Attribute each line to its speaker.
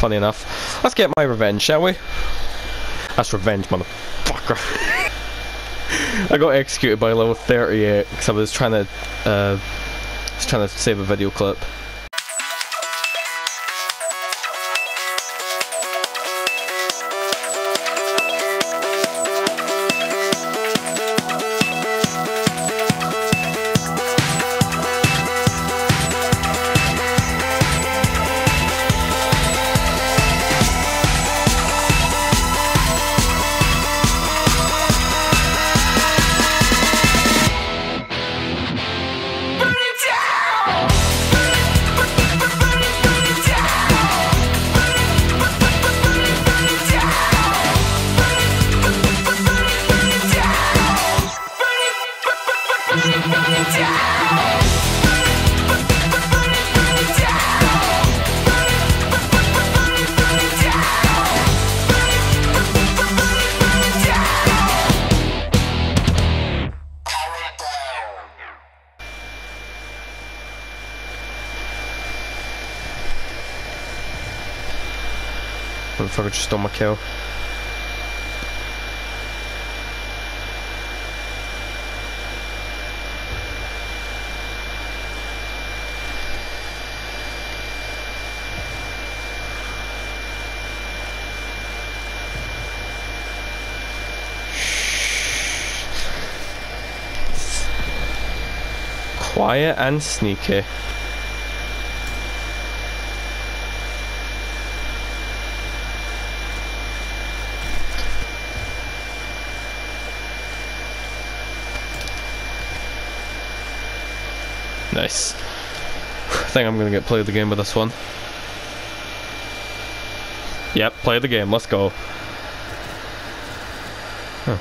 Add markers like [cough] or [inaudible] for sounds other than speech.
Speaker 1: Funny enough. Let's get my revenge, shall we? That's revenge, motherfucker. [laughs] I got executed by level 38 because I was trying to, uh, was trying to save a video clip. Motherfucker just stole my kill. Quiet and sneaky. Nice. [sighs] I think I'm gonna get play the game with this one. Yep, play the game. Let's go. Huh.